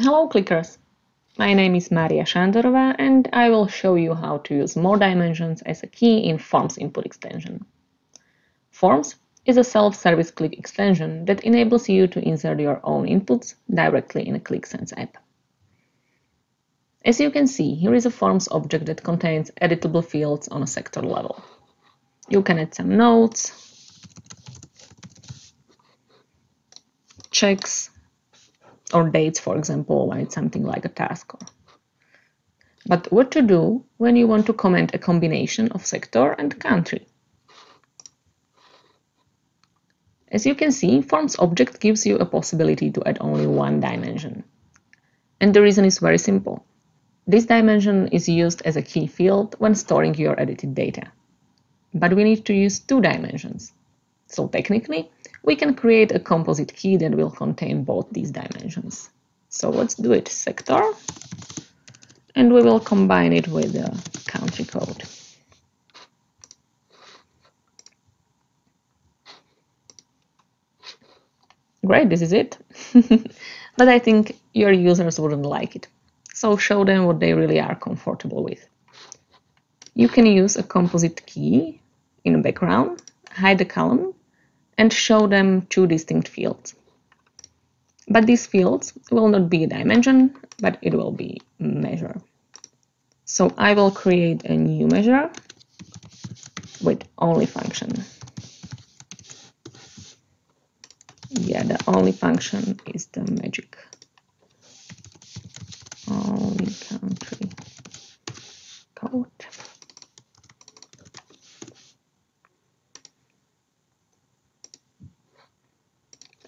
Hello clickers! My name is Maria Sandorova and I will show you how to use more dimensions as a key in Forms input extension. Forms is a self-service Qlik extension that enables you to insert your own inputs directly in a Qlik Sense app. As you can see, here is a Forms object that contains editable fields on a sector level. You can add some notes, checks, or dates, for example, when it's something like a task. But what to do when you want to comment a combination of sector and country? As you can see, Forms object gives you a possibility to add only one dimension. And the reason is very simple. This dimension is used as a key field when storing your edited data. But we need to use two dimensions. So technically, we can create a composite key that will contain both these dimensions. So let's do it sector, and we will combine it with the country code. Great, this is it. but I think your users wouldn't like it. So show them what they really are comfortable with. You can use a composite key in the background, hide the column, and show them two distinct fields. But these fields will not be a dimension, but it will be measure. So I will create a new measure with only function. Yeah, the only function is the magic. Only country code.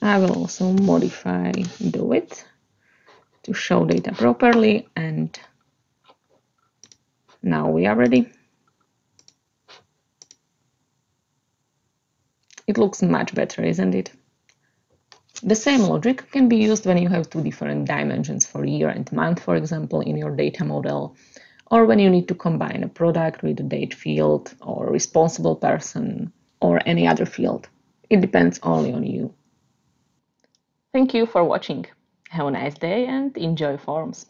I will also modify the width to show data properly and now we are ready. It looks much better, isn't it? The same logic can be used when you have two different dimensions for year and month, for example, in your data model, or when you need to combine a product with a date field or responsible person or any other field. It depends only on you. Thank you for watching. Have a nice day and enjoy forms.